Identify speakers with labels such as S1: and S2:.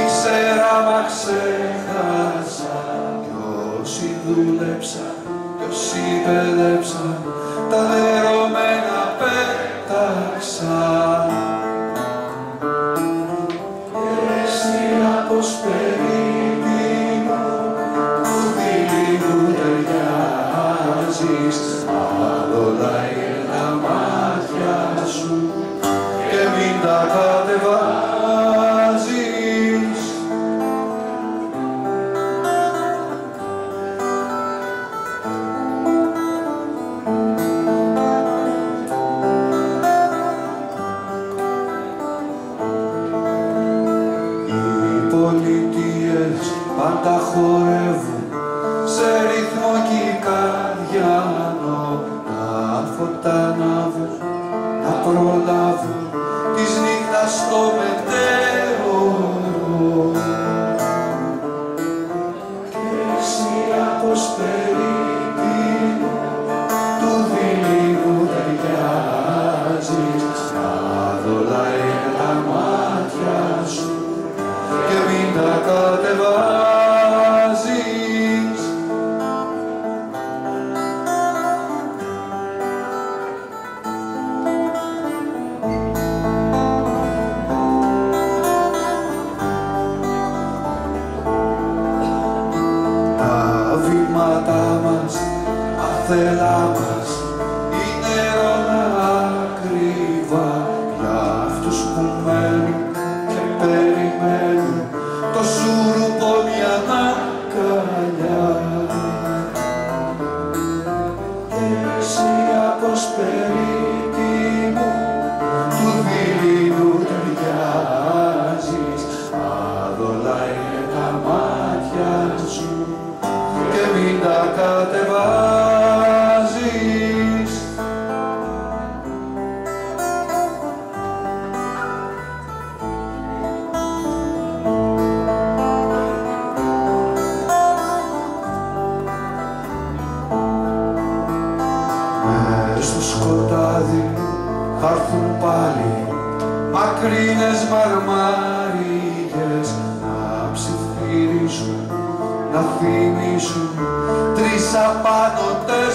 S1: ύστερα μα ξέχασα κι όσοι δούλεψα κι όσοι παιδέψα τα δε τα χορεύουν σε ρυθμό κικαδιανό τα φωτά να βρουν, να quell'acqua στο σκοτάδι θα έρθουν πάλι. Μακρινές μαρμάριγες να ψηφίσουν, να θυμίσουν τρεις απάνωτες